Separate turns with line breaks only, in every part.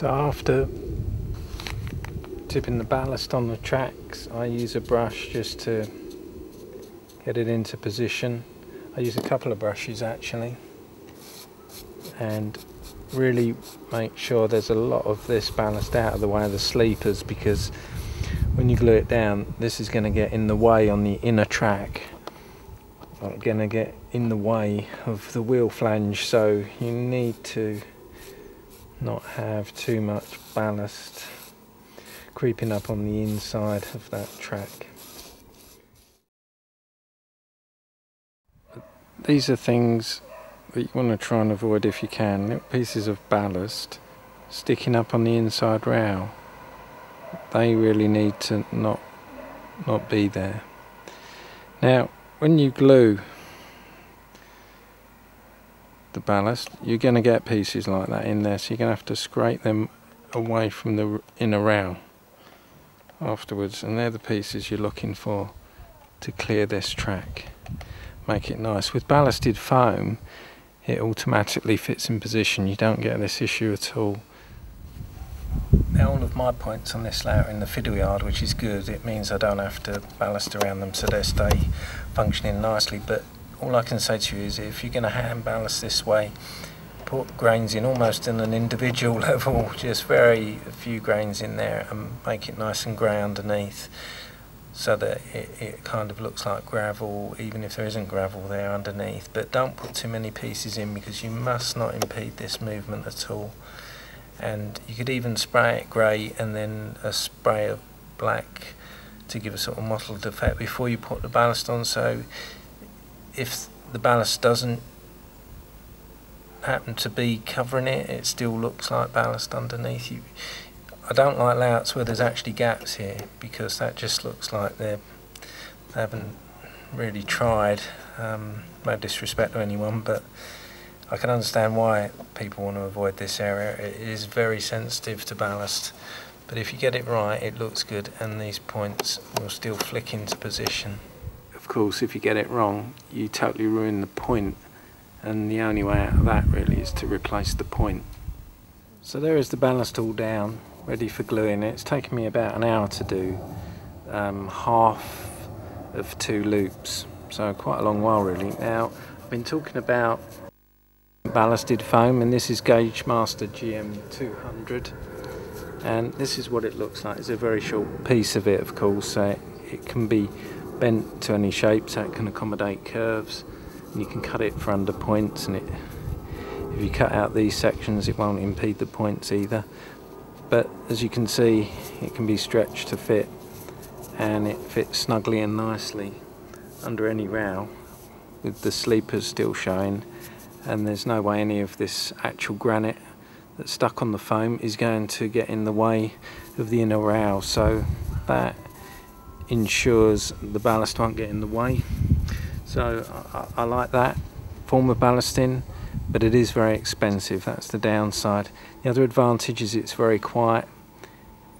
So after tipping the ballast on the tracks I use a brush just to get it into position. I use a couple of brushes actually and really make sure there's a lot of this ballast out of the way of the sleepers because when you glue it down this is going to get in the way on the inner track going to get in the way of the wheel flange so you need to not have too much ballast creeping up on the inside of that track. These are things that you want to try and avoid if you can. Little pieces of ballast sticking up on the inside rail. They really need to not not be there. Now, when you glue the ballast, you're going to get pieces like that in there, so you're going to have to scrape them away from the inner rail afterwards, and they're the pieces you're looking for to clear this track. Make it nice. With ballasted foam, it automatically fits in position. You don't get this issue at all. Now all of my points on this layer in the fiddle yard, which is good. It means I don't have to ballast around them so they stay functioning nicely. But all I can say to you is if you're going to hand ballast this way, put grains in almost in an individual level, just very few grains in there and make it nice and grey underneath so that it, it kind of looks like gravel even if there isn't gravel there underneath. But don't put too many pieces in because you must not impede this movement at all. And you could even spray it grey and then a spray of black to give a sort of mottled effect before you put the ballast on. So if the ballast doesn't happen to be covering it it still looks like ballast underneath you I don't like layouts where there's actually gaps here because that just looks like they haven't really tried um, no disrespect to anyone but I can understand why people want to avoid this area. It is very sensitive to ballast, but if you get it right, it looks good, and these points will still flick into position. Course, if you get it wrong, you totally ruin the point, and the only way out of that really is to replace the point. So there is the ballast all down, ready for gluing. It's taken me about an hour to do um, half of two loops, so quite a long while really. Now, I've been talking about ballasted foam and this is Gaugemaster GM200 and this is what it looks like. It's a very short piece of it of course so it, it can be bent to any shape so it can accommodate curves and you can cut it for under points and it if you cut out these sections it won't impede the points either. But as you can see it can be stretched to fit and it fits snugly and nicely under any rail with the sleepers still showing. And there's no way any of this actual granite that's stuck on the foam is going to get in the way of the inner rail. So that ensures the ballast won't get in the way. So I, I like that form of ballasting but it is very expensive. That's the downside. The other advantage is it's very quiet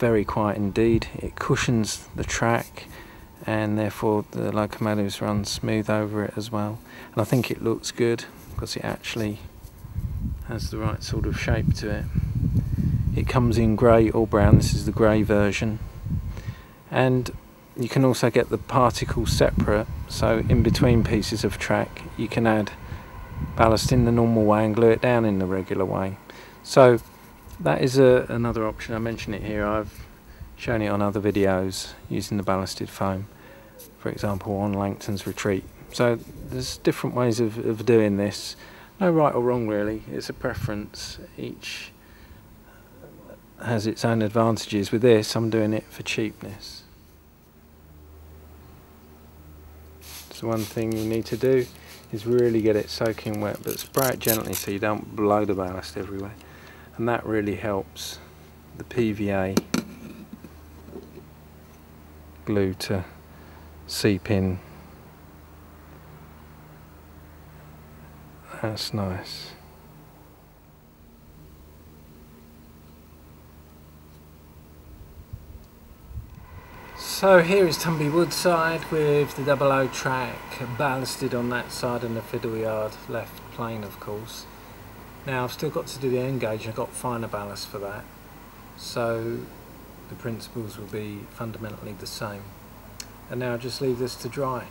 very quiet indeed. It cushions the track and therefore the locomotives run smooth over it as well. And I think it looks good because it actually has the right sort of shape to it. It comes in grey or brown, this is the grey version. And you can also get the particles separate, so in between pieces of track you can add ballast in the normal way and glue it down in the regular way. So that is a, another option, I mention it here, I've shown it on other videos using the ballasted foam, for example on Langton's Retreat. So there's different ways of, of doing this. No right or wrong really, it's a preference. Each has its own advantages. With this, I'm doing it for cheapness. So one thing you need to do is really get it soaking wet, but spray it gently so you don't blow the ballast everywhere. And that really helps the PVA glue to seep in That's nice. So here is Tumby Woodside with the double O track ballasted on that side and the fiddle yard left plain of course. Now I've still got to do the N gauge, I've got finer ballast for that. so the principles will be fundamentally the same. And now just leave this to dry.